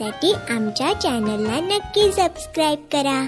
पाहण्यासाठी आमच्या चॅनलला नक्की सबस्क्राईब करा.